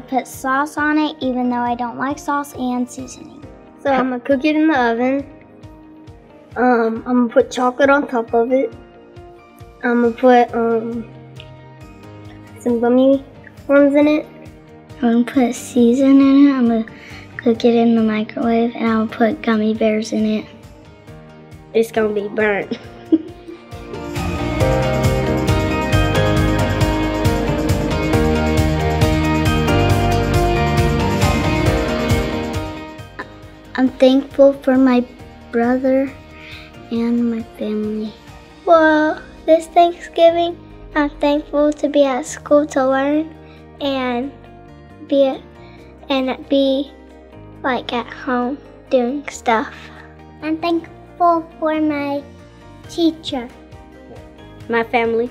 put sauce on it, even though I don't like sauce and seasoning. So I'm gonna cook it in the oven. Um, I'm gonna put chocolate on top of it. I'm gonna put um some gummy worms in it. I'm gonna put season in it. I'm gonna cook it in the microwave, and I'll put gummy bears in it. It's gonna be burnt. I'm thankful for my brother and my family. Well, this Thanksgiving, I'm thankful to be at school to learn and be and be like at home doing stuff. I'm thankful for my teacher. My family.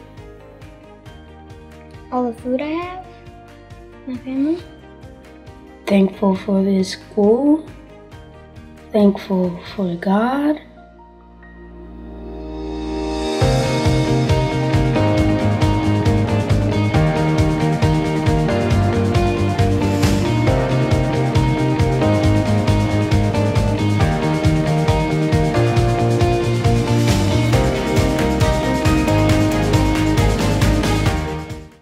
All the food I have. My family. Thankful for this school. Thankful for God